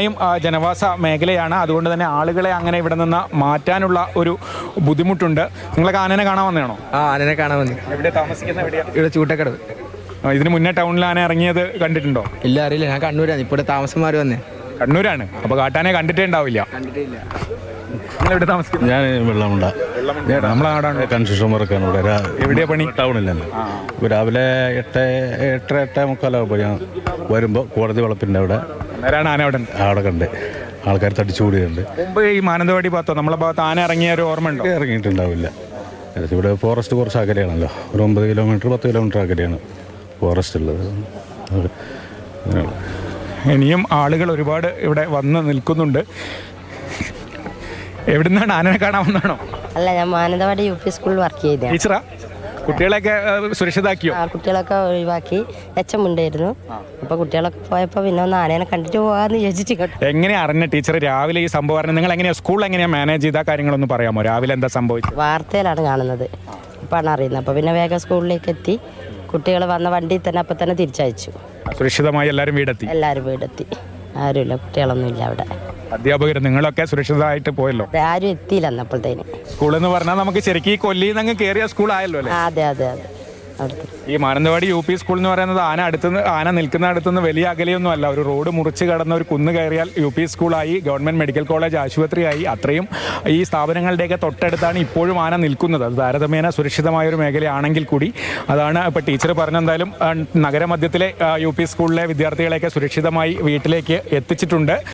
യും ജനവാസ മേഖലയാണ്. അതുകൊണ്ട് തന്നെ ആളുകളെ അങ്ങനെ ഇവിടെ നിന്ന് മാറ്റാനുള്ള ഒരു ബുദ്ധിമുട്ടുണ്ട്. നിങ്ങളൊക്കെ ആനനെ കാണാൻ വന്നതാണോ? ആ ആനനെ കാണാൻ വന്നു. ഇവിടെ താമസിക്കുന്ന ഇവിടെ ചൂട്ടക്കടവ്. ഇതിന് മുന്നേ ടൗണിൽ ആന ഇറങ്ങിയത് കണ്ടിട്ടുണ്ടോ? ഇല്ല അറിയില്ല. ഞാൻ കണ്ണൂരാണ്. ഇപ്പോൾ ഇവിടെ താമസം മാറി വന്നേ. കണ്ണൂരാണ്. അപ്പോൾ കാട്ടാനെ കണ്ടിട്ടേ ഉണ്ടാവില്ല കണ്ടിട്ടില്ല താമസിക്കുന്നത് ഞാൻ വെള്ളമുണ്ട. നമ്മളെ നാടാണ് കൺസ്ട്രക്ഷൻ വർക്കാണ് ഇവിടെ. രാ- എവിടെയാ പണി? രാവിലെ എട്ട് എട്ടര എട്ടേ മുക്കാലാകുമ്പോൾ ഞാൻ വരുമ്പോൾ കോടതി വളപ്പിന്റെ അവിടെ അന്നേരമാണ് ആന അവിടെ? ഉണ്ട്. അവിടെ കണ്ട്. ആൾക്കാർ തടിച്ചുകൂടിയുണ്ട് മുമ്പ് ഈ മാനന്തവാടി ഭാഗത്തോ നമ്മളെ ഭാഗത്ത് ആന ഇറങ്ങിയ ഒരു ഓർമ്മ ഉണ്ട്? ഇറങ്ങിയിട്ടുണ്ടാവില്ല. ഏകദേശം ഇവിടെ ഫോറസ്റ്റ് കുറച്ച് അകലെയാണല്ലോ. ഒരു ഒമ്പത് കിലോമീറ്റർ പത്ത് കിലോമീറ്റർ അകലെയാണ് ഫോറസ്റ്റ് ഉള്ളത്. ഇനിയും ആളുകൾ ഒരുപാട് ഇവിടെ വന്ന് നിൽക്കുന്നുണ്ട്. എവിടുന്നാണ് ആനനെ കാണാൻ വന്നാണോ അല്ല ഞാൻ മാനന്തവാടി യു പി സ്കൂളിൽ വർക്ക് ചെയ്തേ ടീച്ചറാ? കുട്ടികളെയൊക്കെ ആ, സുരക്ഷിതാക്കിയോ കുട്ടികളൊക്കെ ഒഴിവാക്കി. എച്ചമുണ്ടായിരുന്നു അപ്പൊ ഉണ്ടായിരുന്നു കുട്ടികളൊക്കെ പോയപ്പോ പിന്നെ ഒന്ന് ആനേനെ കണ്ടിട്ട് പോകാന്ന് വിചാരിച്ചിട്ട് എങ്ങനെ എങ്ങനെയാ അറിഞ്ഞ ടീച്ചർ രാവിലെ ഈ സംഭവം അറിഞ്ഞ നിങ്ങൾ എങ്ങനെയാ സ്കൂൾ എങ്ങനെയാ മാനേജ് ചെയ്ത കാര്യങ്ങളൊന്നും പറയാമോ? രാവിലെ എന്താ സംഭവിച്ചത്? വാർത്തയിലാണ് കാണുന്നത്. അപ്പാണ് അറിയുന്നത്. അപ്പൊ പിന്നെ വേഗം സ്കൂളിലേക്ക് എത്തി. കുട്ടികൾ വന്ന വണ്ടിയിൽ തന്നെ അപ്പം തന്നെ തിരിച്ചയച്ചു. സുരക്ഷിതമായി എല്ലാവരും വീടെത്തി? എല്ലാവരും വീടെത്തി. ആരുമില്ല കുട്ടികളൊന്നും ഇല്ല അവിടെ. അധ്യാപകർ നിങ്ങളൊക്കെ സുരക്ഷിതമായിട്ട് പോയല്ലോ? ആരും എത്തിയില്ല അന്നപ്പോഴത്തേന്. സ്കൂൾ എന്ന് പറഞ്ഞാൽ നമുക്ക് ശരിക്കും ഈ കൊല്ലിയിൽ നിന്ന് കയറിയ സ്കൂൾ ആയല്ലോ അല്ലേ? അതെ അതെ അതെ. ഈ മാനന്തവാടി യു പി സ്കൂൾ എന്ന് പറയുന്നത് ആന അടുത്തുനിന്ന് ആന നിൽക്കുന്ന അടുത്തുനിന്ന് വലിയ അകലെയൊന്നും അല്ല. ഒരു റോഡ് മുറിച്ച് കടന്ന ഒരു കുന്ന് കയറിയാൽ യു പി സ്കൂളായി ഗവൺമെന്റ് മെഡിക്കൽ കോളേജ് ആശുപത്രിയായി. അത്രയും ഈ സ്ഥാപനങ്ങളുടെയൊക്കെ തൊട്ടടുത്താണ് ഇപ്പോഴും ആന നിൽക്കുന്നത്. അത് താരതമ്യേന സുരക്ഷിതമായ ഒരു മേഖലയാണെങ്കിൽ കൂടി അതാണ് ഇപ്പോൾ ടീച്ചർ പറഞ്ഞെന്തായാലും നഗരമധ്യത്തിലെ യു പി സ്കൂളിലെ വിദ്യാർത്ഥികളെയൊക്കെ സുരക്ഷിതമായി വീട്ടിലേക്ക് എത്തിച്ചിട്ടുണ്ട്.